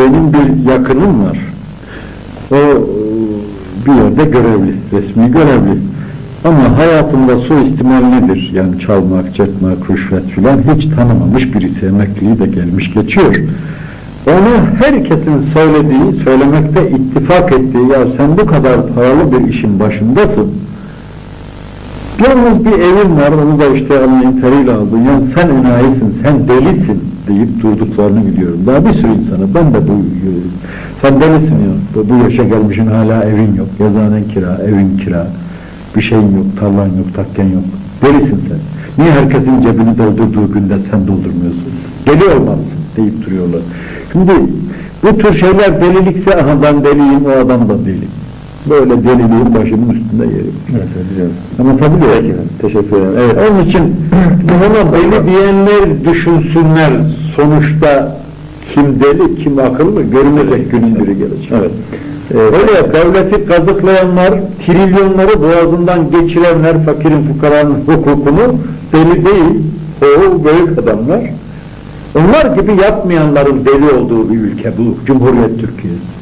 benim bir yakınım var. O e, bir yerde görevli, resmi görevli. Ama hayatında suistimal nedir? Yani çalmak, çekmek, rüşvet filan hiç tanımamış birisi emekliliği de gelmiş geçiyor. Onu herkesin söylediği, söylemekte ittifak ettiği, ya sen bu kadar paralı bir işin başındasın. Yalnız bir evin var, onu da işte Allah'ın teriyle aldın. Yani sen enayisin, sen delisin deyip durduklarını biliyorum. Daha bir sürü insana, ben de bu sen delisin ya, bu, bu yaşa gelmişin hala evin yok, yazanen kira, evin kira, bir şeyin yok, tarlan yok, takken yok. Delisin sen. Niye herkesin cebini doldurduğu günde sen doldurmuyorsun? Deli olmalısın deyip duruyorlar. Şimdi bu tür şeyler delilikse aha ben deliyim, o adam da deli. Böyle deliliğin başının üstünde yeri. Evet, güzel. Anlatabiliyor Peki, muyum? teşekkür ederim. Evet, onun için buna deli diyenler düşünsünler sonuçta kim deli, kim akıllı görünecek günün biri gelecek. Evet. Ee, Öyle devleti kazıklayanlar, trilyonları boğazından geçirenler, fakirin fukaranın hukukunu deli değil, o büyük adamlar. Onlar gibi yapmayanların deli olduğu bir ülke bu, Cumhuriyet Türkiye'si.